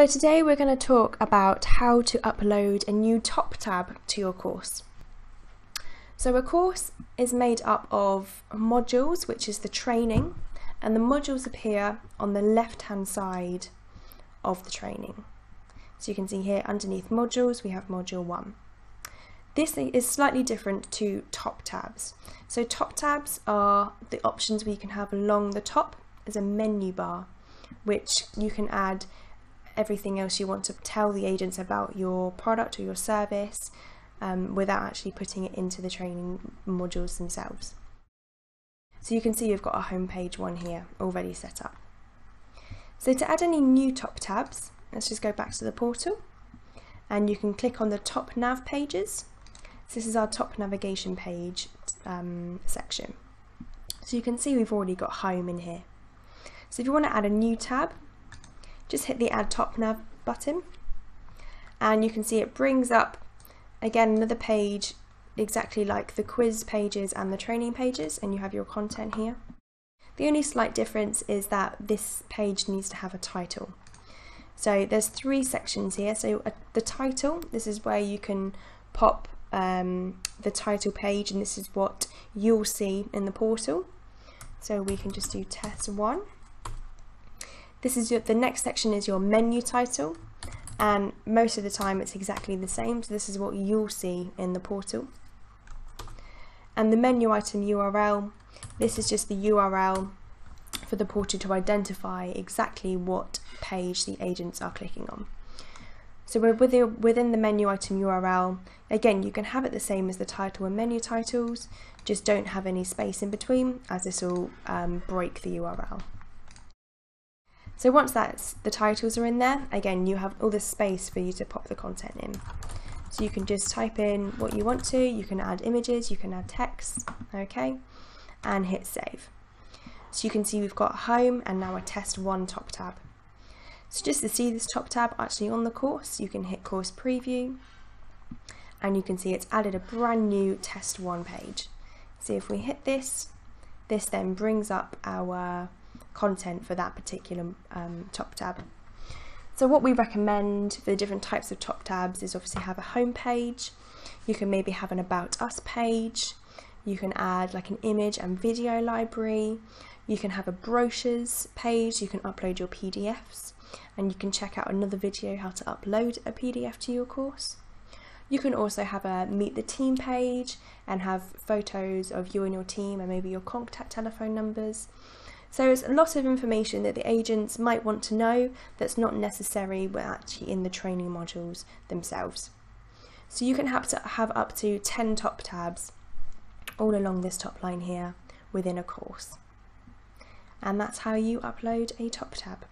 So today we're going to talk about how to upload a new top tab to your course. So a course is made up of modules, which is the training, and the modules appear on the left hand side of the training. So you can see here underneath modules we have module 1. This is slightly different to top tabs. So top tabs are the options we can have along the top as a menu bar which you can add everything else you want to tell the agents about your product or your service um, without actually putting it into the training modules themselves. So you can see you've got a homepage one here already set up. So to add any new top tabs, let's just go back to the portal and you can click on the top nav pages. So this is our top navigation page um, section. So you can see we've already got home in here. So if you want to add a new tab, just hit the add top nav button and you can see it brings up again another page exactly like the quiz pages and the training pages and you have your content here. The only slight difference is that this page needs to have a title. So there's three sections here. So uh, the title, this is where you can pop um, the title page and this is what you'll see in the portal. So we can just do test one. This is your, the next section is your menu title and most of the time it's exactly the same so this is what you'll see in the portal and the menu item URL this is just the URL for the portal to identify exactly what page the agents are clicking on. So we're within the menu item URL, again you can have it the same as the title and menu titles, just don't have any space in between as this will um, break the URL. So once that's the titles are in there, again, you have all this space for you to pop the content in. So you can just type in what you want to, you can add images, you can add text, okay, and hit save. So you can see we've got home and now a test one top tab. So just to see this top tab actually on the course, you can hit course preview and you can see it's added a brand new test one page. So if we hit this, this then brings up our content for that particular um, top tab. So what we recommend for the different types of top tabs is obviously have a home page, you can maybe have an about us page, you can add like an image and video library, you can have a brochures page, you can upload your PDFs, and you can check out another video how to upload a PDF to your course. You can also have a meet the team page and have photos of you and your team and maybe your contact telephone numbers. So there's a lot of information that the agents might want to know that's not necessary but actually in the training modules themselves. So you can have to have up to 10 top tabs all along this top line here within a course. And that's how you upload a top tab.